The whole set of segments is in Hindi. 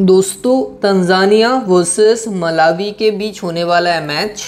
दोस्तों, तंजानिया वर्सेस मलावी के बीच होने वाला है मैच।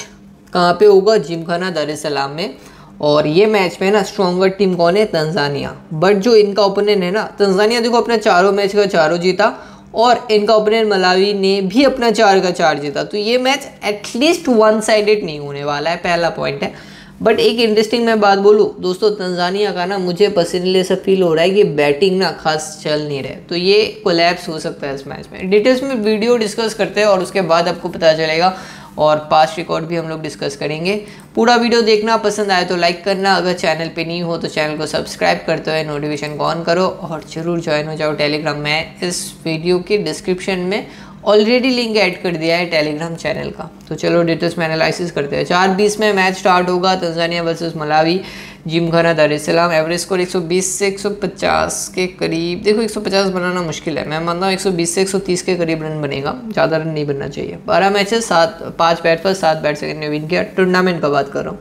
कहाँ पे होगा? जिमखाना दारुसलाम में। और ये मैच में ना स्ट्रॉन्गर टीम कौन है? तंजानिया। बट जो इनका ओपोनेंट है ना, तंजानिया देखो अपना चारों मैच का चारों जीता और इनका ओपोनेंट मलावी ने भी अपना चार का चार जीता। तो ये मैच एटलीस्ट वन साइडेड नहीं होने वाला है, पहला पॉइंट है। बट एक इंटरेस्टिंग मैं बात बोलूँ, दोस्तों तंजानिया का ना मुझे पर्सनली ऐसा फील हो रहा है कि बैटिंग ना खास चल नहीं रहे तो ये कोलैप्स हो सकता है इस मैच में। डिटेल्स में वीडियो डिस्कस करते हैं और उसके बाद आपको पता चलेगा और पास्ट रिकॉर्ड भी हम लोग डिस्कस करेंगे। पूरा वीडियो देखना पसंद आए तो लाइक करना। अगर चैनल पे नहीं हो तो चैनल को सब्सक्राइब करते हुए नोटिफिकेशन को ऑन करो और ज़रूर ज्वाइन हो जाओ टेलीग्राम में इस वीडियो के डिस्क्रिप्शन में ऑलरेडी लिंक ऐड कर दिया है टेलीग्राम चैनल का। तो चलो डिटेल्स में एनालिसिस करते हैं। चार बीस में मैच स्टार्ट होगा Tanzania versus Malawi Gymkhana Dar es Salaam average score 120 से 150 के करीब। देखो 150 बनाना मुश्किल है। मैं मानता हूँ 120 से 130 के करीब रन बनेगा। ज़्यादा रन नहीं बनना चाहिए। बारह मैचेस सात, पाँच बैट पर सात बैट सेकंड ने विन किया। टूर्नामेंट का बात कर रहा हूँ।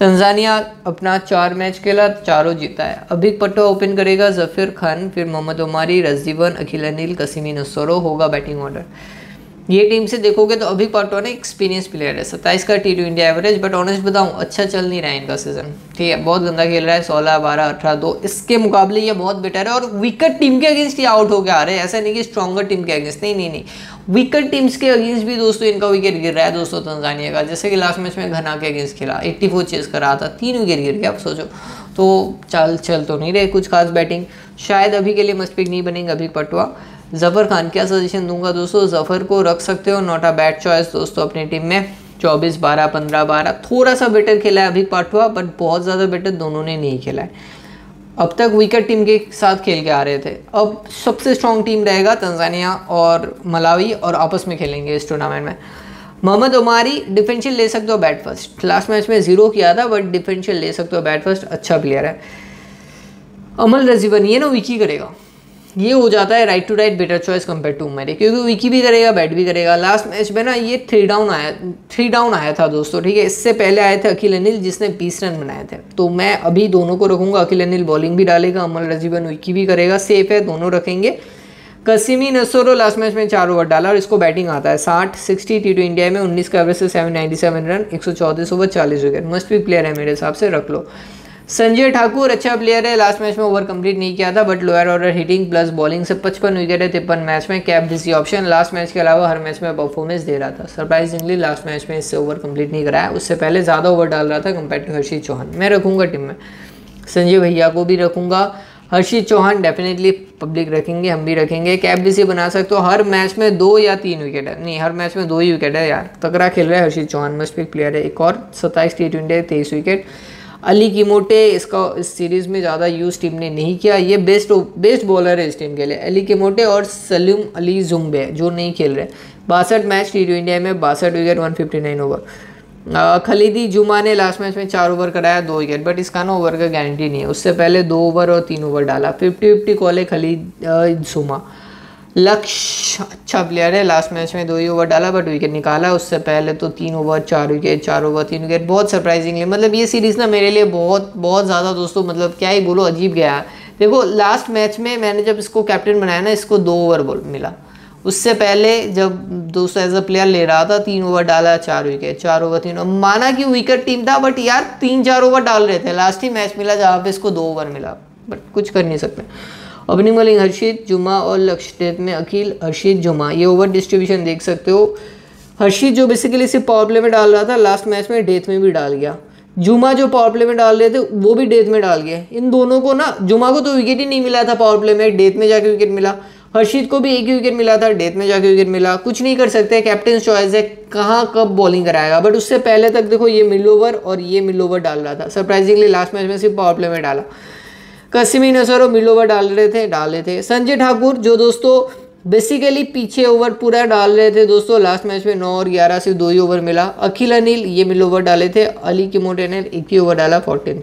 तंजानिया अपना चार मैच खेला, चारों जीता है। अभी पट्टो ओपन करेगा जफीर खान, फिर मोहम्मद उमारी रजीवन अखिल अनिल, कसीमी नसोरो होगा बैटिंग ऑर्डर। ये टीम से देखोगे तो अभी पाटो ने एक्सपीरियंस प्लेयर है, सत्ताईस का T twenty average but honest बताऊँ अच्छा चल नहीं रहा है इनका सीज़न ठीक है, बहुत गंदा खेल रहा है, सोलह, बारह, अठारह, दो, इसके मुकाबले ये बहुत बेटर है, और विकेट टीम के अगेंस्ट ये आउट होकर आ रहे हैं। ऐसा नहीं कि स्ट्रॉगर टीम के अगेंस्ट नहीं नहीं नहीं। विकेट टीम्स के अगेंस्ट भी दोस्तों इनका विकेट गिर रहा है दोस्तों तंजानिया का। जैसे कि लास्ट मैच में घना के अगेंस्ट खेला एट्टी फोर चेस कर रहा था, तीन विकेट गिर गया आप सोचो। तो चल चल तो नहीं रहे कुछ खास बैटिंग शायद अभी के लिए मस्ट पिक नहीं बनेंगे, अभी पटवा जफ़र खान क्या सजेशन दूँगा दोस्तों? जफ़र को रख सकते हो नॉट अ बैड चॉइस दोस्तों अपनी टीम में। चौबीस बारह, पंद्रह बारह। थोड़ा सा बेटर खेला है अभी पाठवा बट बहुत ज़्यादा बेटर दोनों ने नहीं खेला है। अब तक विकेट टीम के साथ खेल के आ रहे थे। अब सबसे स्ट्रॉन्ग टीम रहेगा तंजानिया और मलावी और आपस में खेलेंगे इस टूर्नामेंट में। मोहम्मद उमारी डिफेंशियल ले सकते हो बैट फ़र्स्ट लास्ट मैच में ज़ीरो किया था बट डिफेंशियल ले सकते हो बैट फ़र्स्ट अच्छा प्लेयर है। अमल रजीवन ये ना विकी करेगा। ये हो जाता है right to right better choice compare to मेरे क्योंकि विकी भी करेगा बैट भी करेगा। लास्ट मैच में ना ये थ्री डाउन आया थ्री डाउन आया था दोस्तों, ठीक है? इससे पहले आए थे अखिल अनिल, जिसने बीस रन बनाए थे। तो मैं अभी दोनों को रखूँगा, अखिल अनिल बॉलिंग भी डालेगा, अमल रजीबन विकी भी करेगा। सेफ़ है, दोनों रखेंगे। कसीमी नसोरो लास्ट मैच में चार ओवर डाला और इसको बैटिंग आता है। साठ सिक्सटी टी टू इंडिया में उन्नीस का एवरेज से सेवन नाइन्टी सेवन रन एक सौ चौंतीस ओवर चालीस विकेट मस्ट भी प्लेयर है मेरे हिसाब से, रख लो। संजय ठाकुर अच्छा प्लेयर है लास्ट मैच में ओवर कंप्लीट नहीं किया था but lower order hitting plus bowling से पचपन विकेट है, तिरपन मैच में cap DC option last match के अलावा हर मैच में परफॉर्मेंस दे रहा था। सरप्राइजिंगली लास्ट मैच में इससे ओवर कंप्लीट नहीं कराया। उससे पहले ज़्यादा ओवर डाल रहा था कंपेयर टू हर्षित चौहान। मैं रखूँगा टीम में। संजय भैया को भी रखूँगा। हर्षित चौहान डेफिनेटली पब्लिक रखेंगे, हम भी रखेंगे। कैप भी बना सकते हो। हर मैच में दो या तीन विकेट है। नहीं, हर मैच में दो ही विकेट है यार। तकड़ा खेल रहा है Harshit Chauhan. Must pick player है। एक और सत्ताईस टी ट्वेंटी तेईस विकेट अली किमोटे इसका इस सीरीज़ में ज़्यादा यूज़ टीम ने नहीं किया। ये बेस्ट बेस्ट बॉलर है इस टीम के लिए। अली किमोटे और सलीम अली जुम्बे जो नहीं खेल रहे। बासठ मैच टी इंडिया में, बासठ wicket one fifty nine over Khalidi Juma ने लास्ट मैच में चार ओवर कराया, दो विकेट बट इसका ना ओवर का गारंटी नहीं है। उससे पहले दो ओवर और तीन ओवर डाला। फिफ्टी फिफ्टी कॉल है खलीद जुमा। लक्ष्य अच्छा प्लेयर है लास्ट मैच में दो ही ओवर डाला बट विकेट निकाला, उससे पहले तो तीन ओवर चार विकेट चार ओवर तीन विकेट बहुत सरप्राइजिंगली मतलब ये सीरीज़ ना मेरे लिए बहुत बहुत ज़्यादा दोस्तों मतलब क्या ही बोलो, अजीब गया। देखो लास्ट मैच में मैंने जब इसको कैप्टन बनाया ना, इसको दो ओवर बोल मिला। उससे पहले जब दोस्तों एज अ प्लेयर ले रहा था, तीन ओवर डाला, चार विकेट चार ओवर तीन ओवर माना कि विकेट टीम था बट यार तीन, चार ओवर डाल रहे थे। लास्ट ही मैच मिला जहाँ पे इसको दो ओवर मिला। बट कुछ कर नहीं सकते। ओपनिंग बॉलिंग हर्षित जुमा और लक्षद्वीप में अखिल हर्षित जुमा ये ओवर डिस्ट्रीब्यूशन देख सकते हो। हर्षित जो बेसिकली सिर्फ़ पावर प्ले में डाल रहा था लास्ट मैच में डेथ में भी डाल गया। जुमा जो पावर प्ले में डाल रहे थे, वो भी डेथ में डाल गया इन दोनों को ना जुमा को तो विकेट ही नहीं मिला था पावर प्ले में डेथ में जाके विकेट मिला। हर्षित को भी एक ही विकेट मिला था डेथ में जाके विकेट मिला। कुछ नहीं कर सकते कैप्टन चॉइस है, कहाँ कब बॉलिंग कराएगा। बट उससे पहले तक देखो, ये मिल ओवर और ये मिल ओवर डाल रहा था। सरप्राइजिंगली लास्ट मैच में सिर्फ़ पावर प्ले में डाला। कसिमी नसर मिलोवर डाल रहे थे, डाल थे। संजय ठाकुर, जो दोस्तों बेसिकली पीछे ओवर पूरा डाल रहे थे दोस्तों लास्ट मैच में नौ और ग्यारह से दो ही ओवर मिला। अखिल अनिल, ये मिल ओवर डाले थे, अली की मोटे ने एक ही ओवर डाला फोर्टीन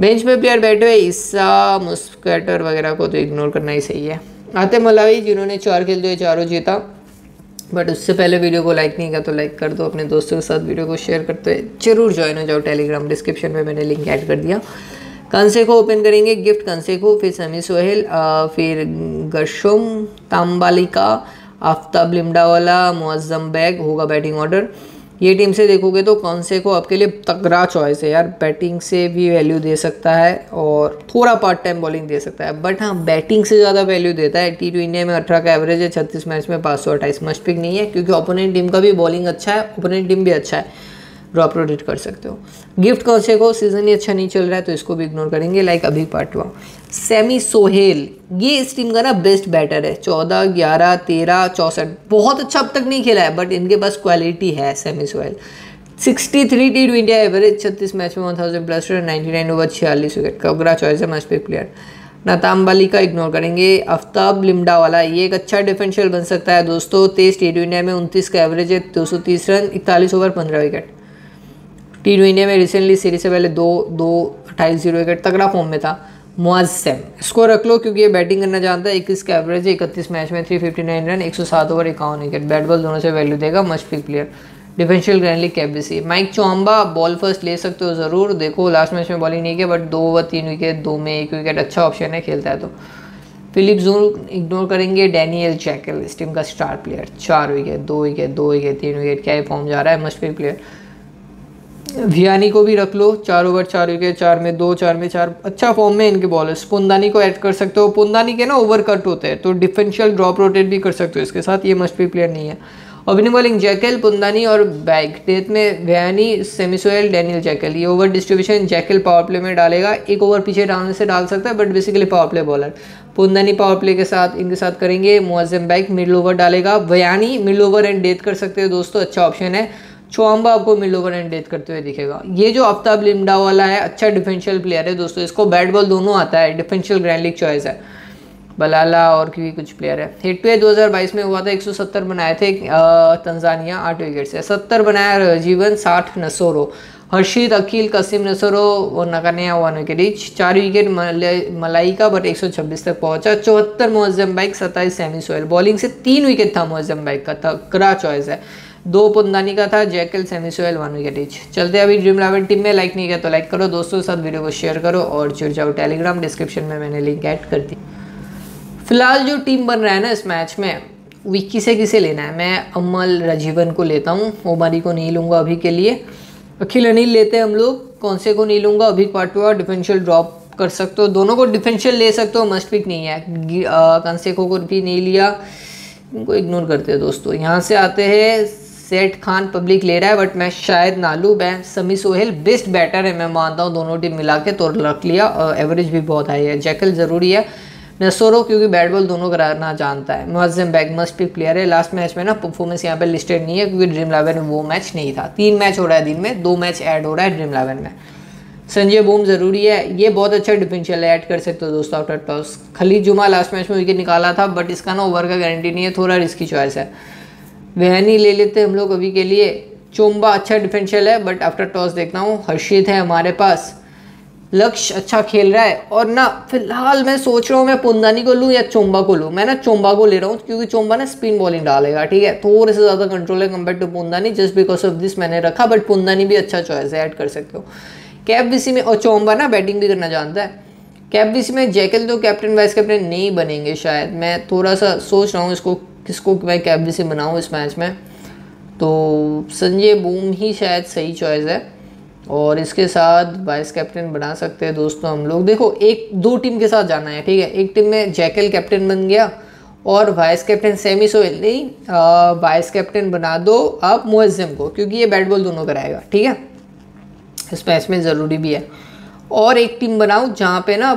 बेंच में प्लेयर बैठे हुए, ईसा मुस्कैटर वगैरह को तो इग्नोर करना ही सही है। आते मलावी, जिन्होंने चार खेलते हुए चारों जीता। बट उससे पहले वीडियो को लाइक नहीं किया तो लाइक कर दो अपने दोस्तों के साथ। वीडियो को शेयर करते ज़रूर ज्वाइन हो जाओ टेलीग्राम डिस्क्रिप्शन में मैंने लिंक ऐड कर दिया। कंसे को ओपन करेंगे, गिफ्ट कंसे को फिर समी सोहेल फिर गशुम ताम्बालिका आफ्ताब लिमडा वाला मुआजम बैग, होगा बैटिंग ऑर्डर। ये टीम से देखोगे तो कौन से को आपके लिए तगड़ा चॉइस है यार। बैटिंग से भी वैल्यू दे सकता है और थोड़ा पार्ट टाइम बॉलिंग दे सकता है। बट हाँ बैटिंग से ज़्यादा वैल्यू देता है। टी टू इंडिया में अठारह का एवरेज है, छत्तीस मैच में पाँच सौ अट्ठाईस। मस्ट पिक नहीं है, क्योंकि ओपोनेंट टीम का भी बॉलिंग अच्छा है ओपोनेंट टीम भी अच्छा है। ड्रॉप रोटेट कर सकते हो। गिफ्ट कौन को सीज़न ही अच्छा नहीं चल रहा है तो इसको भी इग्नोर करेंगे लाइक अभी पाटवा सेमी सोहेल ये इस टीम का ना बेस्ट बैटर है। चौदह, ग्यारह, तेरह, चौंसठ, बहुत अच्छा अब तक नहीं खेला है बट इनके पास क्वालिटी है Sami Sohail sixty three T twenty average छत्तीस मैच में one thousand plus ninety nine over छियालीस विकेट कबरा चॉइस है मस्ट पिक प्लेयर नाताम्बाली का इग्नोर करेंगे। आफ्ताब लिमडा वाला, ये एक अच्छा डिफेंशियल बन सकता है, दोस्तों। तेईस टी इंडिया में उनतीस का एवरेज है, दो सौ तीस रन, इकतालीस ओवर पंद्रह विकेट टी इंडिया में रिसेंटली सीरीज़ से पहले दो दो अट्ठाईस ज़ीरो विकेट तगड़ा फॉर्म में था मुआजम इसको रख लो क्योंकि ये बैटिंग करना जानता है इक्कीस का एवरेज है, इकतीस मैच में थ्री फिफ्टी नाइन रन एक सौ सात ओवर इक्यावन विकेट बैट बॉल दोनों से वैल्यू देगा must pick player differential grand league कैबीसी Mike चौम्बा ball first ले सकते हो ज़रूर। देखो लास्ट मैच में बॉलिंग नहीं किया बट दो ओवर तीन विकेट दो में एक विकेट अच्छा ऑप्शन है, खेलता है तो। फिलिप जून इग्नोर करेंगे डैनियल चैकल इस टीम का स्टार प्लेयर चार विकेट दो विकेट दो विकेट तीन विकेट क्या फॉर्म जा रहा है मस्ट पिक प्लेयर वियानी को भी रख लो, चार ओवर चार विकेट चार में दो, चार में चार। अच्छा फॉर्म में इनके बॉलर्स पुंदानी को ऐड कर सकते हो। पुंदानी के ना ओवर कट होते हैं तो डिफेंशियल ड्रॉप रोटेट भी कर सकते हो इसके साथ। ये मस्ट भी प्लेयर नहीं है। ओपनिंग बॉलिंग जैकल, पुंदानी और बैग। डेथ में वयानी सेमिसोयल डैनियल जैकल ये over distribution jackal power play में डालेगा। एक ओवर पीछे डालने से डाल सकता है but basically power play bowler पुंदानी power play के साथ, इनके साथ करेंगे मुआजम बैग। मिडल ओवर डालेगा। वयानी मिडल ओवर एंड डेथ कर सकते हो दोस्तों। अच्छा ऑप्शन है। चौम्बा आपको मिल ओवर एंड डेथ करते हुए दिखेगा। ये जो आफ्ताब लिमडा वाला है अच्छा डिफेंशियल प्लेयर है दोस्तों, इसको बैट बॉल दोनों आता है, डिफेंशियल ग्रैंड लीग चॉइस है। बलाला और भी कुछ प्लेयर है। हिट पे 2022 में हुआ था 170 बनाए थे तंजानिया आठ विकेट से। 70 बनाया जीवन 60 नसोरो। हर्षित, अकील, कसीम नसोरो और नकानिया वन विकेट ईच चार विकेट मलाई का बट 126 तक पहुँचा। चौहत्तर मोजम बाइक, सत्ताईस सेमी सोयल बॉलिंग से तीन विकेट था मोजम बाइक का तकरा चॉइस है। दो पुंदानी का था जैकल सेमिसोयल वन विकेट ईच चलते अभी ड्रीम इलेवन टीम में लाइक नहीं किया तो लाइक करो, दोस्तों के साथ वीडियो को शेयर करो और जुड़ जाओ टेलीग्राम डिस्क्रिप्शन में मैंने लिंक ऐड कर दी। फ़िलहाल जो टीम बन रहा है ना इस मैच में, वी किसे किसे लेना है? मैं अमल राजीवन को लेता हूँ ओमारी को नहीं लूँगा अभी के लिए। अखिल अनिल लेते हैं हम लोग कौन से को नहीं लूँगा? अभी पाटवा डिफेंशियल ड्रॉप कर सकते हो, दोनों को डिफेंशियल ले सकते हो मस्ट पिक नहीं है। कंसेको को भी नहीं लिया, इनको इग्नोर करते हैं दोस्तों। यहाँ से आते हैं सेठ खान पब्लिक ले रहा है बट मैं शायद ना लूँ मैं समी सोहेल बेस्ट बैटर है, मैं मानता हूँ, दोनों टीम मिला के तो रख लिया, और एवरेज भी बहुत हाई है। जैकल ज़रूरी है। नसोरो क्योंकि बैट बॉल दोनों कराना जानता है। Moazzam Baig must pick player है। लास्ट मैच में ना परफॉर्मेंस यहाँ पे लिस्टेड नहीं है, क्योंकि ड्रीम इलेवन में वो मैच नहीं था। तीन मैच हो रहा है दिन में, दो मैच ऐड हो रहा है ड्रीम इलेवन में। संजय बूम ज़रूरी है। ये बहुत अच्छा डिफेंशियल ऐड कर सकते हो दोस्तों आफ्टर टॉस खली जुमा लास्ट मैच में विकेट निकाला था बट इसका ना ओवर का गारंटी नहीं है, थोड़ा रिस्की चॉइस है। वहनी ले लेते हैं हम लोग अभी के लिए। चोम्बा अच्छा डिफेंशियल है बट आफ्टर टॉस देखता हूँ, हर्षित है हमारे पास। लक्ष्य अच्छा खेल रहा है, और ना, फ़िलहाल मैं सोच रहा हूँ मैं पुंदानी को लूँ या चोम्बा को लूँ। मैं ना चोम्बा को ले रहा हूँ, क्योंकि चोम्बा ना स्पिन बॉलिंग डालेगा, ठीक है? थोड़े से ज़्यादा कंट्रोल है कंपेयर टू पुंदानी जस्ट बिकॉज़ ऑफ़ दिस मैंने रखा बट पुंदानी भी अच्छा चॉइस है ऐड कर सकते हो। कैप बीसी में, और चोम्बा ना बैटिंग भी करना जानता है। कैप बीसी में जैकल तो कैप्टन वाइस कैप्टन नहीं बनेंगे शायद। मैं थोड़ा सा सोच रहा हूँ इसको किसको मैं कैबरी से बनाऊँ इस मैच में। तो संजय बूम ही शायद सही चॉइस है और इसके साथ वाइस कैप्टन बना सकते हैं दोस्तों हम लोग। देखो, एक, दो टीम के साथ जाना है, ठीक है? एक टीम में जैकल कैप्टन बन गया और वाइस कैप्टन सेमी सोहेल नहीं वाइस कैप्टन बना दो आप मुआजम को, क्योंकि ये बैट बॉल दोनों कराएगा, ठीक है? इस मैच में ज़रूरी भी है। और एक टीम बनाओ जहाँ पे ना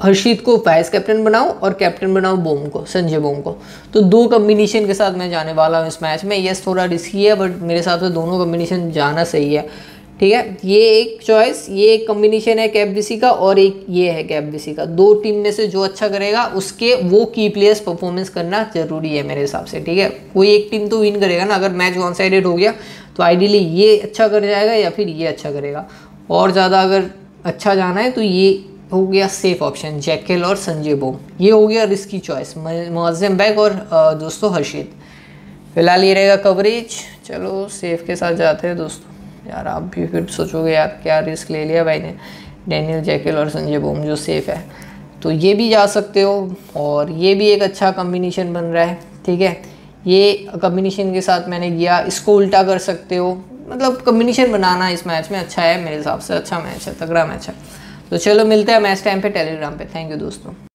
हर्षित को वाइस कैप्टन बनाऊँ और कैप्टन बनाऊँ बोम को, संजय बोम को। तो दो कम्बिनेशन के साथ मैं जाने वाला हूँ इस मैच में। यस थोड़ा रिस्की है बट मेरे साथ तो दोनों कम्बिनेशन जाना सही है। ठीक है? ये एक चॉइस ये एक कम्बिनेशन है कैप बीसी का और एक ये है कैप बीसी का। दो टीम में से जो अच्छा करेगा, उसके वो की प्लेयर्स परफॉर्मेंस करना ज़रूरी है मेरे हिसाब से। ठीक है? कोई एक टीम तो विन करेगा ना, अगर मैच वन साइडेड हो गया तो आइडियली ये अच्छा कर जाएगा या फिर ये अच्छा करेगा। और ज़्यादा अगर अच्छा जाना है तो ये हो गया सेफ़ ऑप्शन जैकेल और संजय बोम ये हो गया रिस्की चॉइस मुआजम बैग और दोस्तों हर्षित फ़िलहाल ये रहेगा कवरेज चलो सेफ़ के साथ जाते हैं दोस्तों. यार, आप भी फिर सोचोगे यार, क्या रिस्क ले लिया भाई ने? डैनियल जैकेल और संजय बोम जो सेफ़ है. तो ये भी जा सकते हो और ये भी एक अच्छा कम्बिनेशन बन रहा है, ठीक है? ये कम्बिनेशन के साथ मैंने किया, इसको उल्टा कर सकते हो. मतलब कम्बिनेशन बनाना इस मैच में अच्छा है, मेरे हिसाब से अच्छा मैच है, तगड़ा मैच है. तो चलो मिलते हैं इस टाइम पे टेलीग्राम पे। थैंक यू दोस्तों।